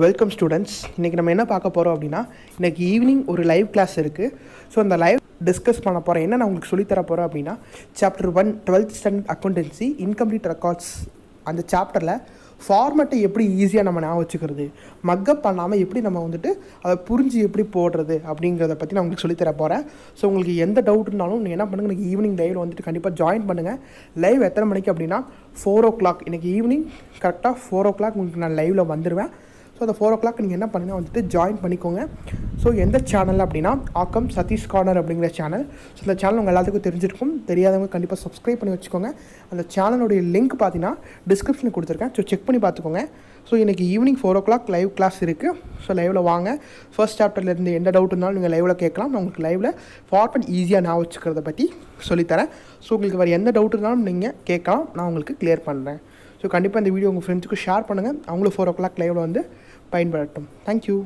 Welcome students இன்றைக்கி நம்ம என்ன பார்க்க போகிறோம் அப்படின்னா இன்றைக்கி ஈவினிங் ஒரு லைவ் கிளாஸ் இருக்குது ஸோ அந்த லைவ் டிஸ்கஸ் பண்ண போகிறேன் என்ன நான் உங்களுக்கு சொல்லித்தர போகிறேன் அப்படின்னா chapter one twelfth standard accountancy incomplete records அந்த சாப்டரில் ஃபார்மெட்டை எப்படி ஈஸியாக நம்ம ஞாபகம் வச்சுக்கிறது? மக்கப் பண்ணாமல் எப்படி நம்ம வந்துட்டு அதை புரிஞ்சு எப்படி போடுறது அப்படிங்கிறத பற்றி நான் உங்களுக்கு சொல்லித்தர போகிறேன் ஸோ உங்களுக்கு எந்த டவுட் இருந்தாலும் நீங்கள் என்ன பண்ணுங்கள் எனக்கு ஈவினிங் லைவில் வந்துட்டு கண்டிப்பாக ஜாயின் பண்ணுங்கள் லைவ் எத்தனை மணிக்கு அப்படின்னா ஃபோர் ஓ கிளாக் இன்றைக்கி ஈவினிங் கரெக்டாக ஃபோர் ஓ கிளாக் உங்களுக்கு நான் லைவில் வந்துடுவேன் ஸோ அந்த ஃபோர் ஓ கிளாக் நீங்கள் என்ன பண்ணுங்கள் வந்துட்டு ஜாயின் பண்ணிக்கோங்க. ஸோ எந்த சேனல் அப்படின்னா ஆக்கம் சதீஷ் கார்னர் அப்படிங்கிற சேனல் ஸோ அந்த சேனல் உங்கள் எல்லாத்துக்கும் தெரிஞ்சிருக்கும். தெரியாதவங்க கண்டிப்பாக சப்ஸ்கிரைப் பண்ணி வச்சுக்கோங்க. அந்த சேனலுடைய லிங்க் பார்த்தீங்கன்னா டிஸ்கிரிப்ஷனில் கொடுத்துருக்கேன். ஸோ செக் பண்ணி பார்த்துக்கோங்க. ஸோ இன்றைக்கி evening four o'clock live class இருக்குது ஸோ லைவில் வாங்க. ஃபர்ஸ்ட் சாப்டர்லேருந்து எந்த டவுட் இருந்தாலும் நீங்கள் லைவில் கேட்கலாம். நான் உங்களுக்கு லைவில் ஃபார்மெட் ஈஸியாக நான் வச்சுக்கிறத பற்றி சொல்லித்தரேன். ஸோ உங்களுக்கு வேறு எந்த டவுட் இருந்தாலும் நீங்கள் கேட்கலாம். நான் உங்களுக்கு கிளியர் பண்ணுறேன் ஸோ கண்டிப்பாக இந்த வீடியோ உங்கள் ஃப்ரெண்ட்ஸுக்கு ஷேர் பண்ணுங்கள் அவங்களும் ஃபோர் ஓ கிளாக் லைவில் வந்து பயன்படட்டும் தேங்க்யூ